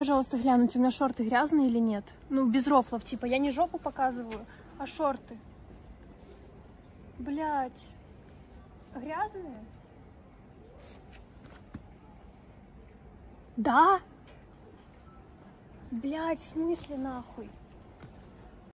Пожалуйста, глянуть, у меня шорты грязные или нет? Ну, без рофлов, типа, я не жопу показываю, а шорты. Блять. Грязные? Да? Блять, в смысле нахуй?